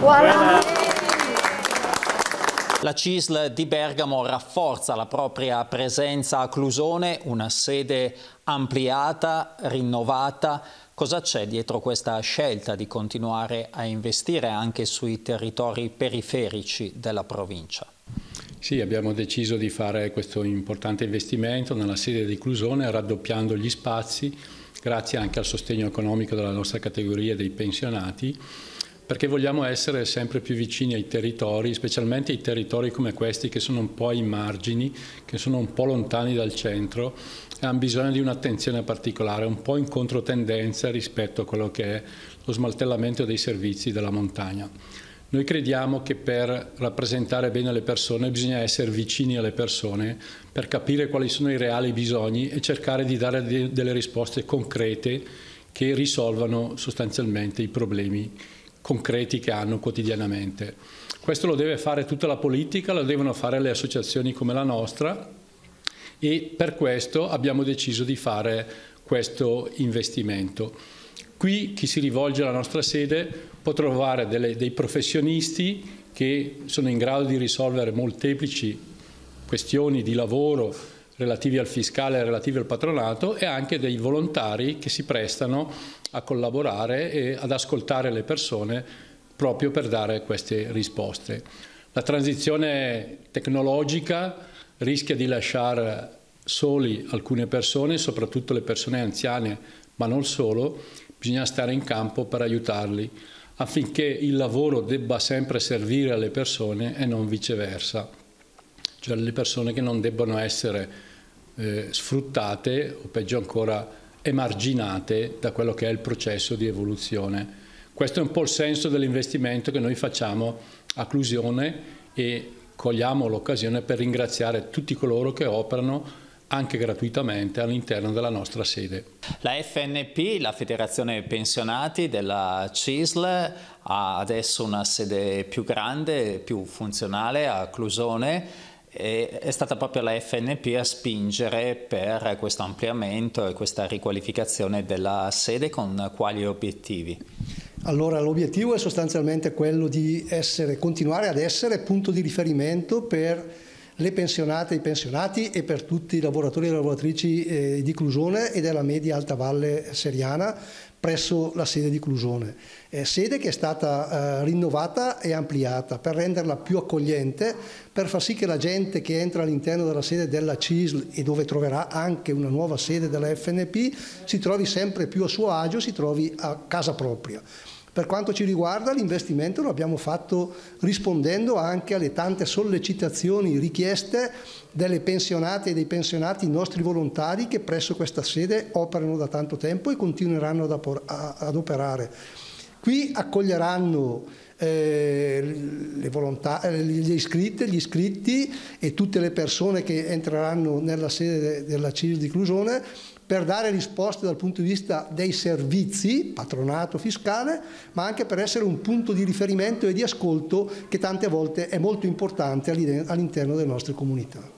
Voilà. La CISL di Bergamo rafforza la propria presenza a Clusone, una sede ampliata, rinnovata. Cosa c'è dietro questa scelta di continuare a investire anche sui territori periferici della provincia? Sì, abbiamo deciso di fare questo importante investimento nella sede di Clusone raddoppiando gli spazi grazie anche al sostegno economico della nostra categoria dei pensionati perché vogliamo essere sempre più vicini ai territori, specialmente ai territori come questi che sono un po' ai margini, che sono un po' lontani dal centro e hanno bisogno di un'attenzione particolare, un po' in controtendenza rispetto a quello che è lo smaltellamento dei servizi della montagna. Noi crediamo che per rappresentare bene le persone bisogna essere vicini alle persone per capire quali sono i reali bisogni e cercare di dare delle risposte concrete che risolvano sostanzialmente i problemi concreti che hanno quotidianamente. Questo lo deve fare tutta la politica, lo devono fare le associazioni come la nostra e per questo abbiamo deciso di fare questo investimento. Qui chi si rivolge alla nostra sede può trovare delle, dei professionisti che sono in grado di risolvere molteplici questioni di lavoro relativi al fiscale relativi al patronato e anche dei volontari che si prestano a collaborare e ad ascoltare le persone proprio per dare queste risposte. La transizione tecnologica rischia di lasciare soli alcune persone, soprattutto le persone anziane, ma non solo, bisogna stare in campo per aiutarli affinché il lavoro debba sempre servire alle persone e non viceversa, cioè le persone che non debbano essere eh, sfruttate o peggio ancora emarginate da quello che è il processo di evoluzione. Questo è un po' il senso dell'investimento che noi facciamo a Clusione e cogliamo l'occasione per ringraziare tutti coloro che operano anche gratuitamente all'interno della nostra sede. La FNP, la Federazione Pensionati della CISL, ha adesso una sede più grande, più funzionale a Clusone e è stata proprio la FNP a spingere per questo ampliamento e questa riqualificazione della sede con quali obiettivi? Allora l'obiettivo è sostanzialmente quello di essere, continuare ad essere punto di riferimento per le pensionate e i pensionati e per tutti i lavoratori e le lavoratrici eh, di Clusone e della media alta valle seriana presso la sede di Clusone, eh, sede che è stata eh, rinnovata e ampliata per renderla più accogliente, per far sì che la gente che entra all'interno della sede della CISL e dove troverà anche una nuova sede della FNP si trovi sempre più a suo agio, si trovi a casa propria. Per quanto ci riguarda l'investimento lo abbiamo fatto rispondendo anche alle tante sollecitazioni, richieste delle pensionate e dei pensionati nostri volontari che presso questa sede operano da tanto tempo e continueranno ad, operare. Qui accoglieranno eh, volontà, eh, gli, iscritti, gli iscritti e tutte le persone che entreranno nella sede della CIS di Clusone per dare risposte dal punto di vista dei servizi, patronato fiscale, ma anche per essere un punto di riferimento e di ascolto che tante volte è molto importante all'interno delle nostre comunità.